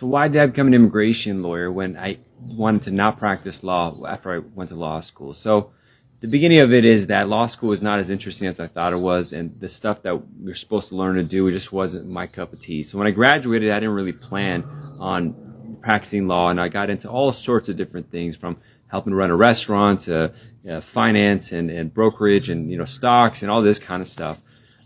So why did I become an immigration lawyer when I wanted to not practice law after I went to law school? So the beginning of it is that law school was not as interesting as I thought it was, and the stuff that we are supposed to learn to do just wasn't my cup of tea. So when I graduated, I didn't really plan on practicing law, and I got into all sorts of different things from helping run a restaurant to uh, finance and, and brokerage and you know stocks and all this kind of stuff.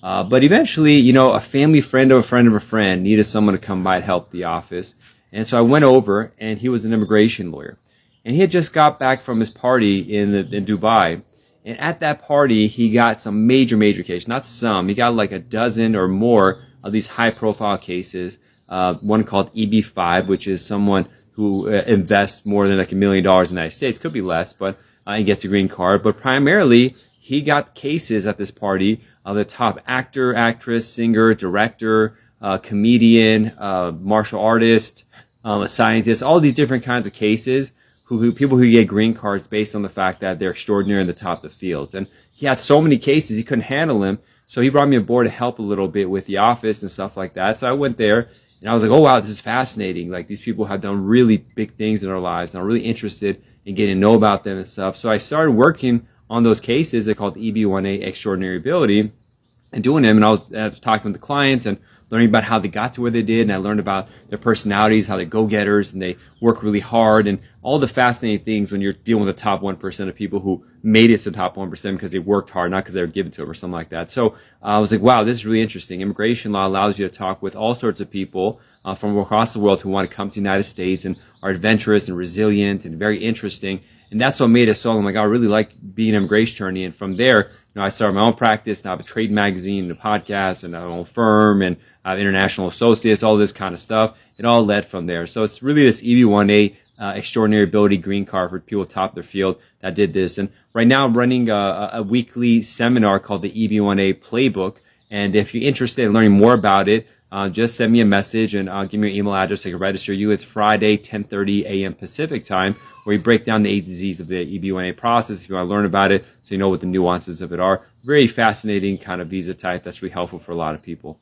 Uh, but eventually, you know, a family friend of a friend of a friend needed someone to come by and help the office. And so I went over and he was an immigration lawyer. And he had just got back from his party in, the, in Dubai. And at that party, he got some major, major cases. Not some. He got like a dozen or more of these high profile cases. Uh, one called EB5, which is someone who uh, invests more than like a million dollars in the United States. Could be less, but uh, he gets a green card. But primarily, he got cases at this party of the top actor, actress, singer, director, uh, comedian, uh, martial artist, um, a scientist, all these different kinds of cases. Who, who, people who get green cards based on the fact that they're extraordinary in the top of the fields. And he had so many cases he couldn't handle them, so he brought me aboard to help a little bit with the office and stuff like that. So I went there and I was like, oh wow, this is fascinating. Like these people have done really big things in their lives, and I'm really interested in getting to know about them and stuff. So I started working on those cases. They're called EB1A Extraordinary Ability and doing them. And I was, I was talking with the clients and learning about how they got to where they did. And I learned about their personalities, how they're go-getters and they work really hard and all the fascinating things when you're dealing with the top 1% of people who made it to the top 1% because they worked hard, not because they were given to it or something like that. So uh, I was like, wow, this is really interesting. Immigration law allows you to talk with all sorts of people uh, from across the world who want to come to the United States and are adventurous and resilient and very interesting. And that's what made it so. I'm like, I really like being an immigration attorney. And from there, you know, I started my own practice. Now I have a trade magazine, and a podcast, and my own firm, and I have international associates, all this kind of stuff. It all led from there. So it's really this EB1A uh, extraordinary ability green card for people top their field that did this. And right now I'm running a, a weekly seminar called the EB1A Playbook. And if you're interested in learning more about it, uh, just send me a message and uh, give me your email address. I can register you. It's Friday, 10:30 a.m. Pacific time where we break down the A to of the EB1A process if you want to learn about it so you know what the nuances of it are. Very fascinating kind of visa type that's really helpful for a lot of people.